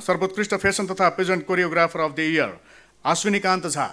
सर्वोत्कृष्ट फेसन तथा present choreographer of the year Ashwinikant Jha.